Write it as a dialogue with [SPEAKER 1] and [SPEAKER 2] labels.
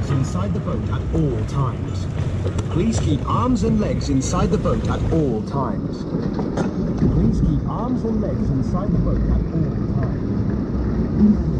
[SPEAKER 1] legs inside the boat at all times. Please keep arms and legs inside the boat at all times. Please keep arms and legs inside the boat at all times.